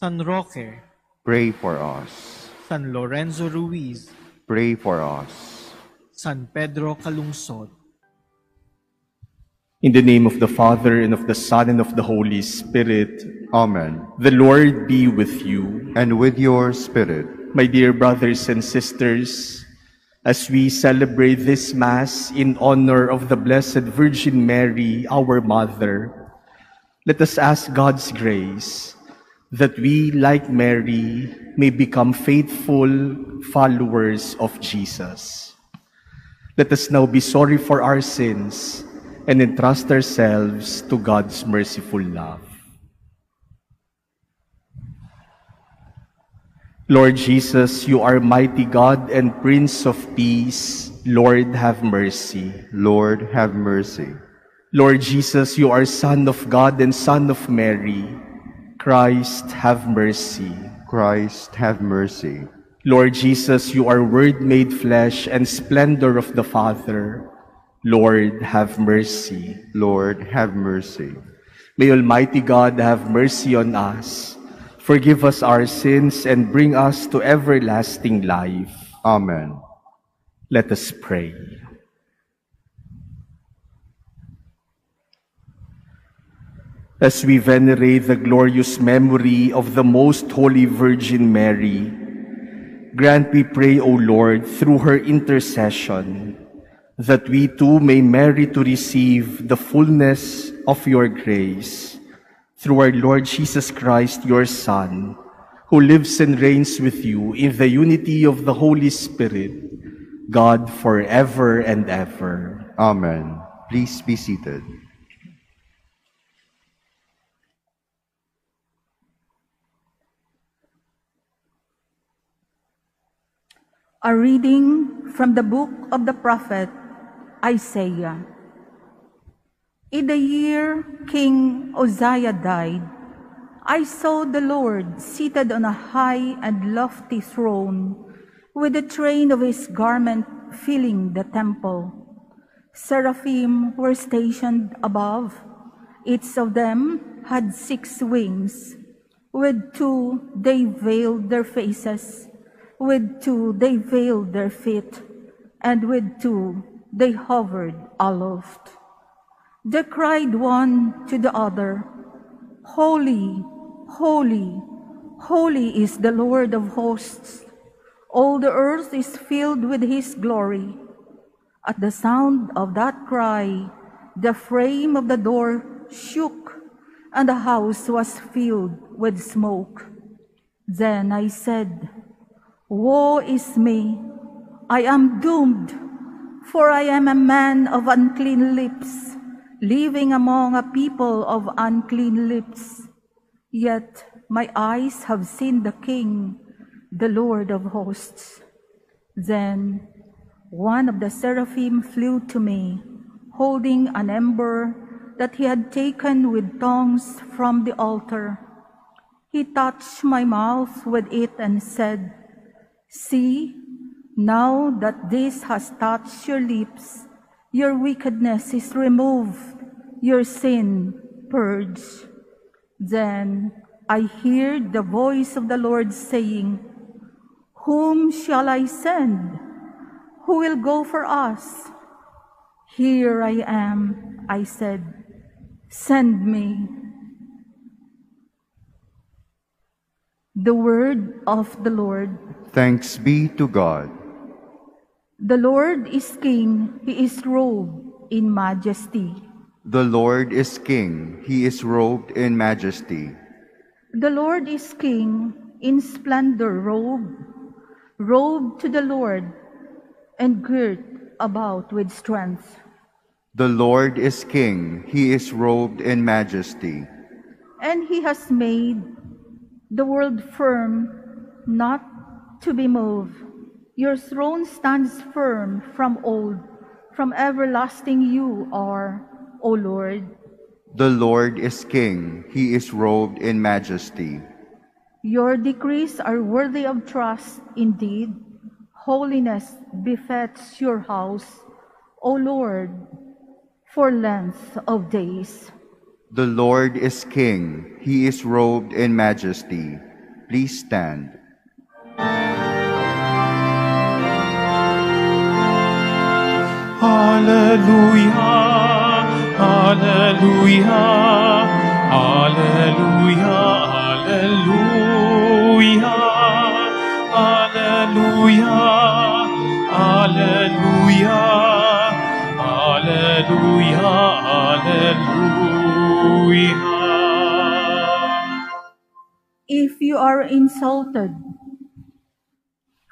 San Roque, Pray for us. San Lorenzo Ruiz, Pray for us. San Pedro Calungsod. In the name of the Father, and of the Son, and of the Holy Spirit, Amen. the Lord be with you. And with your spirit, My dear brothers and sisters, as we celebrate this Mass in honor of the Blessed Virgin Mary, our Mother, let us ask God's grace that we, like Mary, may become faithful followers of Jesus. Let us now be sorry for our sins and entrust ourselves to God's merciful love. Lord Jesus, you are mighty God and Prince of Peace. Lord, have mercy. Lord, have mercy. Lord Jesus, you are Son of God and Son of Mary. Christ, have mercy. Christ, have mercy. Lord Jesus, you are Word made flesh and splendor of the Father. Lord, have mercy. Lord, have mercy. May Almighty God have mercy on us, forgive us our sins, and bring us to everlasting life. Amen. Let us pray. As we venerate the glorious memory of the Most Holy Virgin Mary, grant, we pray, O Lord, through her intercession, that we too may merit to receive the fullness of your grace through our Lord Jesus Christ, your Son, who lives and reigns with you in the unity of the Holy Spirit, God forever and ever. Amen. Please be seated. A reading from the book of the prophet Isaiah. In the year King Uzziah died, I saw the Lord seated on a high and lofty throne, with the train of his garment filling the temple. Seraphim were stationed above. Each of them had six wings. With two they veiled their faces, With two they veiled their feet, and with two they hovered aloft. They cried one to the other, Holy, holy, holy is the Lord of hosts. All the earth is filled with his glory. At the sound of that cry, the frame of the door shook, and the house was filled with smoke. Then I said, Woe is me! I am doomed, for I am a man of unclean lips, living among a people of unclean lips. Yet my eyes have seen the King, the Lord of hosts. Then one of the seraphim flew to me, holding an ember that he had taken with tongs from the altar. He touched my mouth with it and said, See, now that this has touched your lips, your wickedness is removed, your sin purged. Then I heard the voice of the Lord saying, Whom shall I send? Who will go for us? Here I am, I said, send me. The word of the Lord. Thanks be to God. The Lord is King, He is robed in majesty. The Lord is King, he is robed in majesty. The Lord is King in splendor robed, robed to the Lord, and girt about with strength. The Lord is King, he is robed in majesty. And he has made the world firm, not to be moved. Your throne stands firm from old, from everlasting you are, O Lord. The Lord is King, he is robed in majesty. Your decrees are worthy of trust indeed. Holiness befits your house, O Lord, for length of days. The Lord is King, he is robed in majesty. Please stand. Hallelujah, Hallelujah, Hallelujah, Hallelujah, Hallelujah, Hallelujah, Hallelujah, Hallelujah. If you are insulted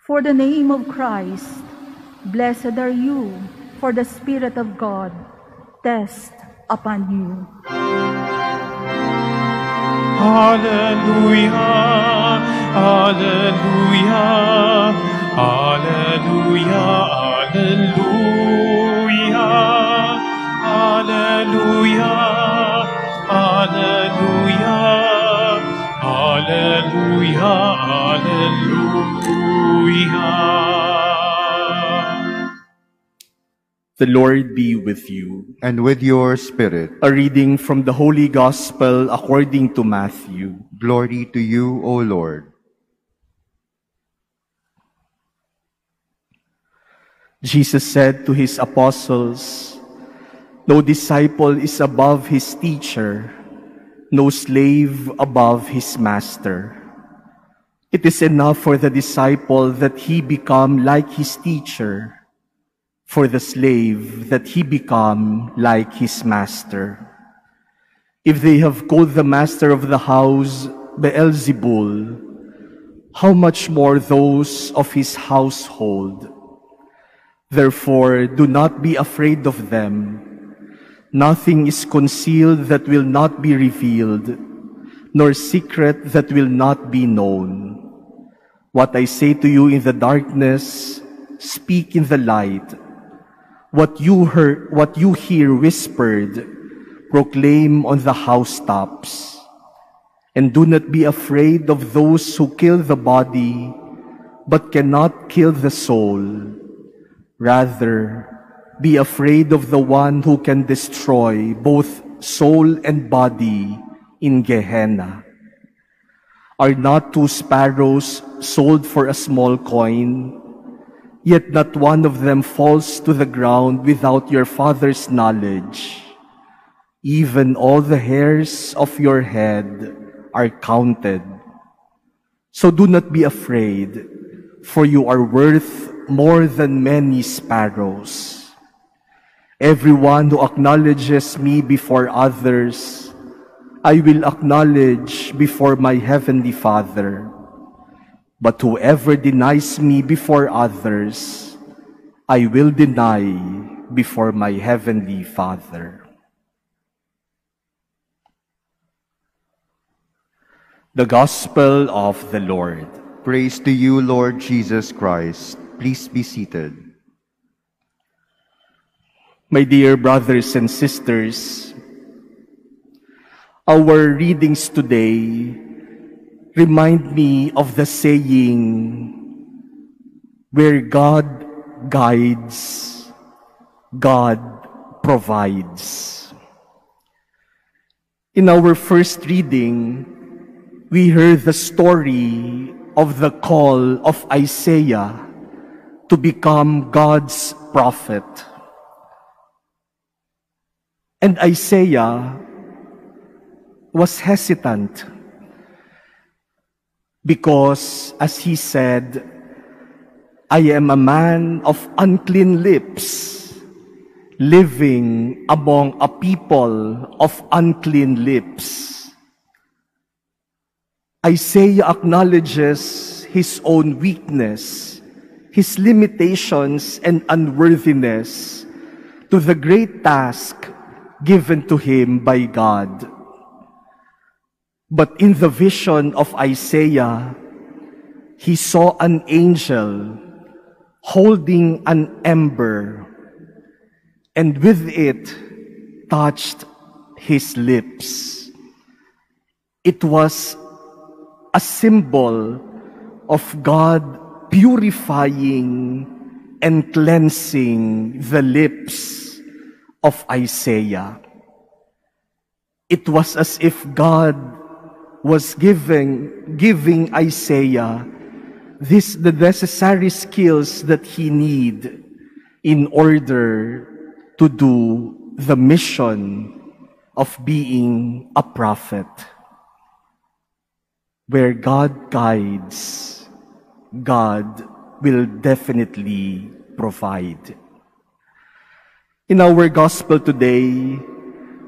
for the name of Christ, blessed are you, for the Spirit of God rest upon you. Hallelujah, Hallelujah, Hallelujah, Hallelujah, Hallelujah, Hallelujah, Hallelujah, Hallelujah. The Lord be with you. And with your spirit, A reading from the Holy Gospel according to Matthew. glory to you, O Lord. Jesus said to his apostles, No disciple is above his teacher, no slave above his master. It is enough for the disciple that he become like his teacher, for the slave that he become like his master. If they have called the master of the house Beelzebul, how much more those of his household? Therefore, do not be afraid of them. Nothing is concealed that will not be revealed, nor secret that will not be known. What I say to you in the darkness, speak in the light. What you heard, what you hear whispered, proclaim on the housetops. And do not be afraid of those who kill the body, but cannot kill the soul. Rather, be afraid of the one who can destroy both soul and body in Gehenna. Are not two sparrows sold for a small coin? Yet not one of them falls to the ground without your Father's knowledge. Even all the hairs of your head are counted. So do not be afraid, for you are worth more than many sparrows. Everyone who acknowledges me before others, I will acknowledge before my heavenly Father. But whoever denies me before others, I will deny before my heavenly Father. The Gospel of the Lord. Praise to you, Lord Jesus Christ. Please be seated. My dear brothers and sisters, our readings today remind me of the saying, where God guides, God provides. In our first reading, we heard the story of the call of Isaiah to become God's prophet. And Isaiah was hesitant because, as he said, I am a man of unclean lips, living among a people of unclean lips. Isaiah acknowledges his own weakness, his limitations and unworthiness to the great task given to him by God. But in the vision of Isaiah, he saw an angel holding an ember and with it touched his lips. It was a symbol of God purifying and cleansing the lips of Isaiah. It was as if God was giving, giving Isaiah this, the necessary skills that he need in order to do the mission of being a prophet. Where God guides, God will definitely provide. In our gospel today,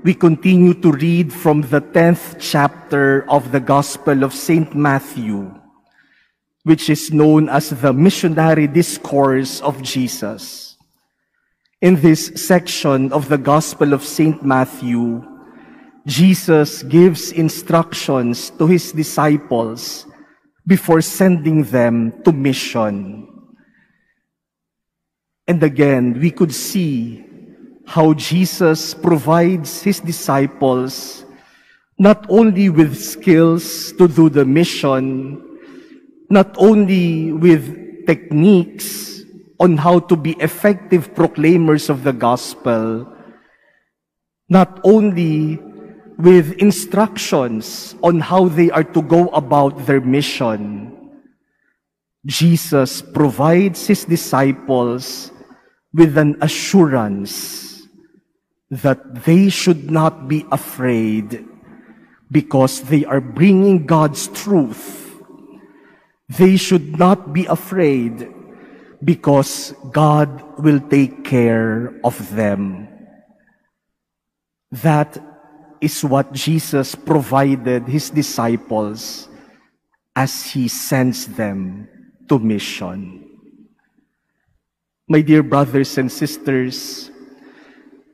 we continue to read from the 10th chapter of the Gospel of St. Matthew, which is known as the Missionary Discourse of Jesus. In this section of the Gospel of St. Matthew, Jesus gives instructions to his disciples before sending them to mission. And again, we could see how Jesus provides his disciples not only with skills to do the mission, not only with techniques on how to be effective proclaimers of the gospel, not only with instructions on how they are to go about their mission. Jesus provides his disciples with an assurance that they should not be afraid because they are bringing God's truth. They should not be afraid because God will take care of them. That is what Jesus provided his disciples as he sends them to mission. My dear brothers and sisters,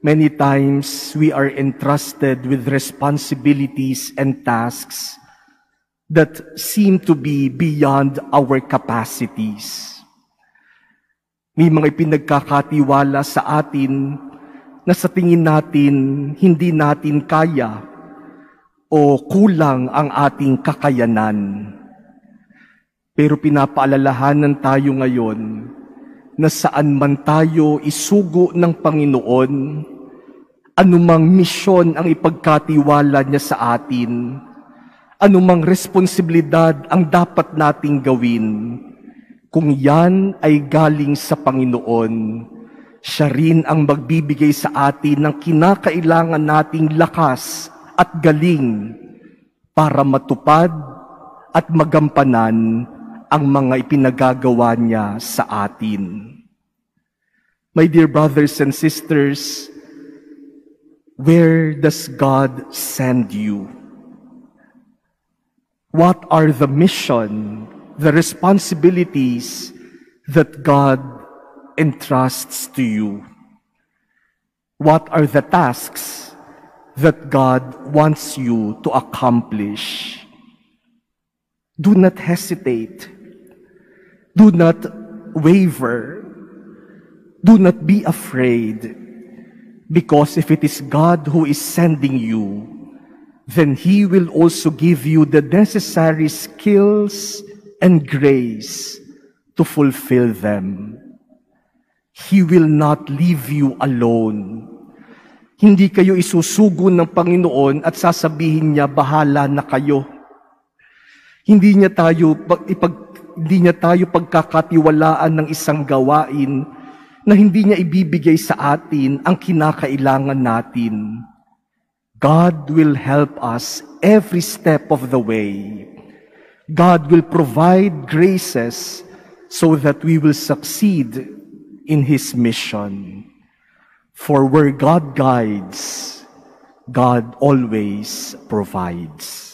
many times we are entrusted with responsibilities and tasks that seem to be beyond our capacities. May mga pinagkakatiwala sa atin na sa tingin natin hindi natin kaya o kulang ang ating kakayanan. Pero pinapaalalahanan tayo ngayon na saan man tayo isugo ng Panginoon, anumang misyon ang ipagkatiwala niya sa atin, anumang responsibilidad ang dapat nating gawin, kung yan ay galing sa Panginoon, siya rin ang magbibigay sa atin ng kinakailangan nating lakas at galing para matupad at magampanan ang mga ipinagagawa niya sa atin. My dear brothers and sisters, where does God send you? What are the mission, the responsibilities that God entrusts to you? What are the tasks that God wants you to accomplish? Do not hesitate. Do not waver. Do not be afraid. Because if it is God who is sending you, then He will also give you the necessary skills and grace to fulfill them. He will not leave you alone. Hindi kayo isusugo ng Panginoon at sasabihin niya, bahala na kayo. Hindi niya tayo, ipag, hindi niya tayo pagkakatiwalaan ng isang gawain na hindi niya ibibigay sa atin ang kinakailangan natin. God will help us every step of the way. God will provide graces so that we will succeed in His mission. For where God guides, God always provides.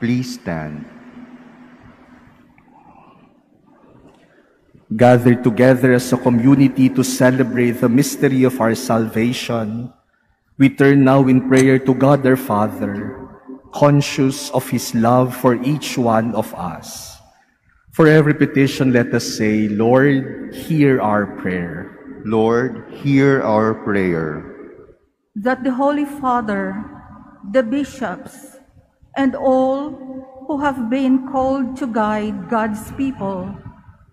Please stand. Gathered together as a community to celebrate the mystery of our salvation, we turn now in prayer to God our Father, conscious of His love for each one of us. For every petition, let us say, Lord, hear our prayer. Lord, hear our prayer. that the Holy Father, the bishops, and all who have been called to guide God's people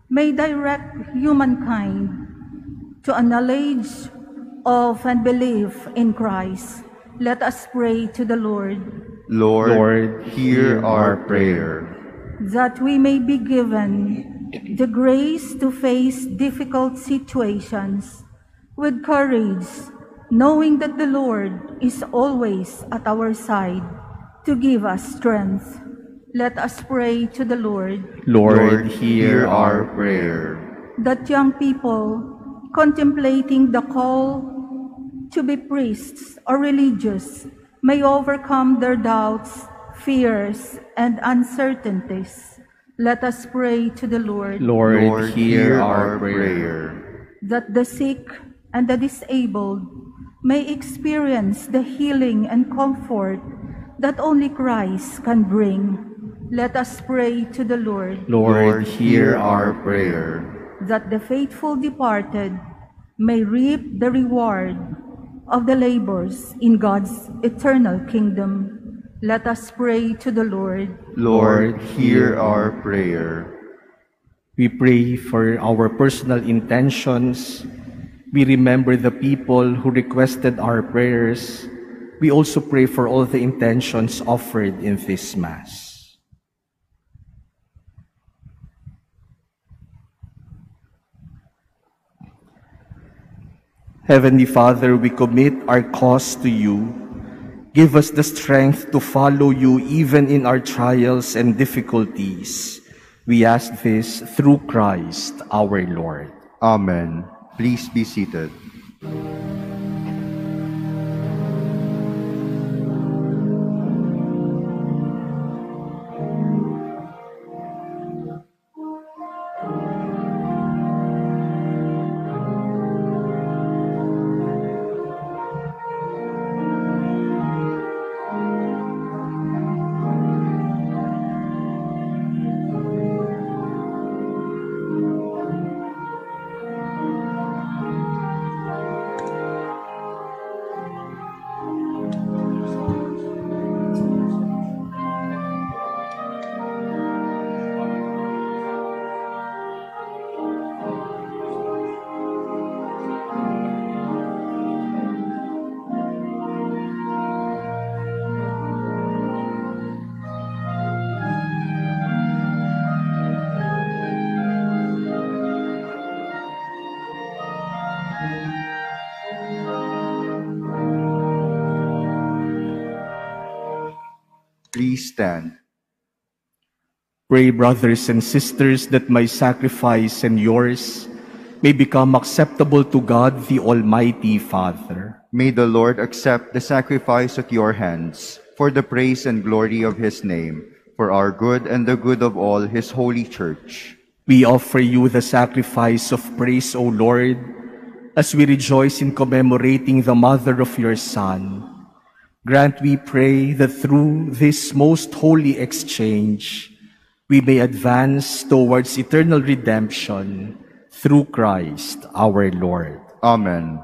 may direct humankind to a knowledge of and belief in Christ. Let us pray to the Lord Lord, Lord, hear hear our our prayer. that we may be given the grace to face difficult situations with courage, knowing that the Lord is always at our side to give us strength. Let us pray to the Lord Lord, hear our prayer. that young people contemplating the call to be priests or religious may overcome their doubts, fears, and uncertainties. Let us pray to the Lord Lord, Lord, hear our prayer. prayer. that the sick and the disabled may experience the healing and comfort that only Christ can bring. Let us pray to the Lord Lord, hear our prayer. that the faithful departed may reap the reward of the labors in God's eternal kingdom. Let us pray to the Lord Lord, hear our prayer. We pray for our personal intentions. We remember the people who requested our prayers. We also pray for all the intentions offered in this Mass. Heavenly Father, we commit our cause to you. Give us the strength to follow you even in our trials and difficulties. We ask this through Christ our Lord. Amen. Please be seated. Stand. Pray, brothers and sisters, that my sacrifice and yours may become acceptable to God, the Almighty Father. May the Lord accept the sacrifice at your hands for the praise and glory of his name, for our good and the good of all his holy church. We offer you the sacrifice of praise, O Lord, as we rejoice in commemorating the mother of your Son. Grant, we pray, that through this most holy exchange, we may advance towards eternal redemption through Christ our Lord. Amen.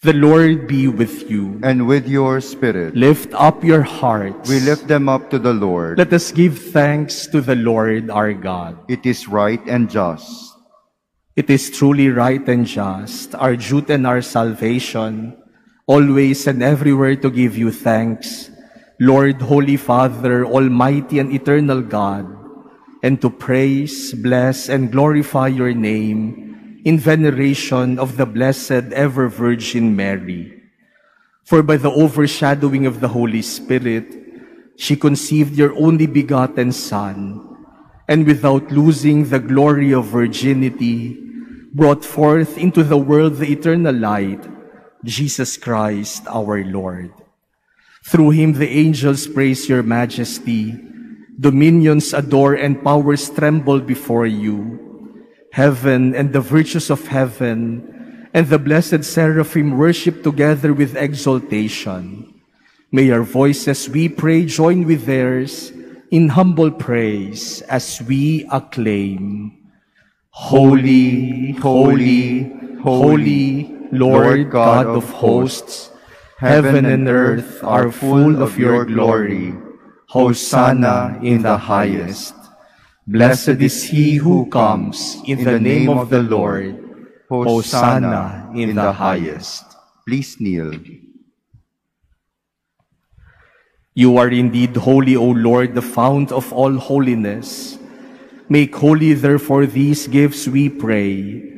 The Lord be with you. And with your spirit, Lift up your hearts. we lift them up to the Lord. Let us give thanks to the Lord our God. It is right and just. It is truly right and just, our duty and our salvation, always and everywhere to give you thanks, Lord, Holy Father, Almighty and eternal God, and to praise, bless, and glorify your name in veneration of the blessed ever Virgin Mary. For by the overshadowing of the Holy Spirit, she conceived your only begotten Son, and without losing the glory of virginity, brought forth into the world the eternal light, Jesus Christ our Lord. Through him the angels praise your majesty, dominions adore and powers tremble before you. Heaven and the virtues of heaven and the blessed seraphim worship together with exaltation. May our voices, we pray, join with theirs in humble praise as we acclaim. Holy, holy, holy, Lord God of hosts, heaven and earth are full of your glory. Hosanna in the highest. Blessed is he who comes in the name of the Lord. Hosanna in the highest. Please kneel. You are indeed holy, O Lord, the fount of all holiness. Make holy, therefore, these gifts, we pray,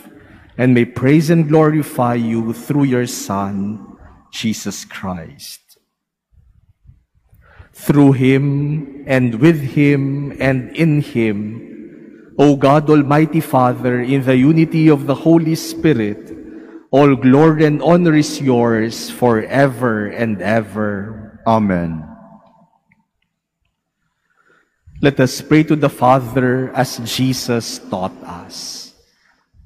and may praise and glorify you through your Son, Jesus Christ. Through him and with him and in him, O God Almighty Father, in the unity of the Holy Spirit, all glory and honor is yours forever and ever. Amen. Let us pray to the Father as Jesus taught us.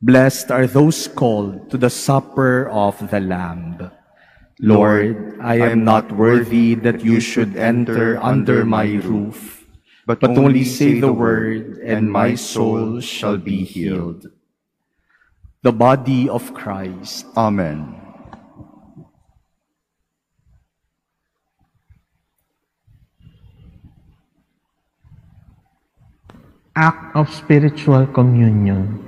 Blessed are those called to the supper of the Lamb. Lord, I am not worthy that you should enter under my roof, but only say the word, and my soul shall be healed. The body of Christ. Amen. Act of Spiritual Communion.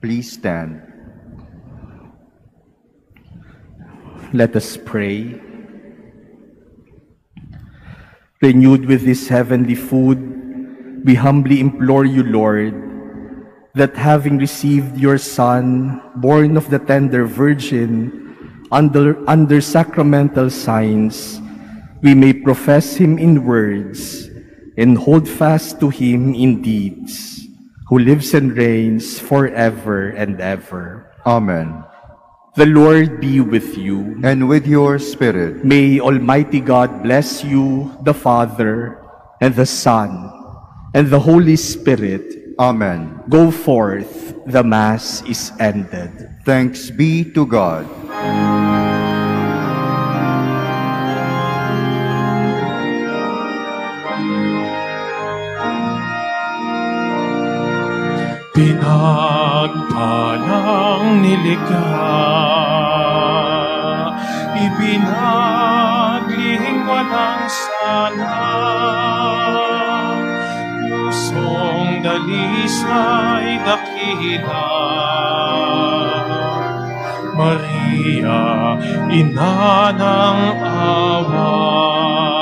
Please stand. Let us pray. Renewed with this heavenly food, we humbly implore you, Lord, that having received your Son, born of the tender Virgin, under, under sacramental signs, we may profess him in words and hold fast to him in deeds, who lives and reigns forever and ever. Amen. The Lord be with you. And with your spirit, May Almighty God bless you, the Father, and the Son, and the Holy Spirit. Amen. Go forth, the Mass is ended. Thanks be to God. Pinagpalang nilikha, ibinaglihing walang sana. Pusong dalisay dakila, Maria, ina ng awa.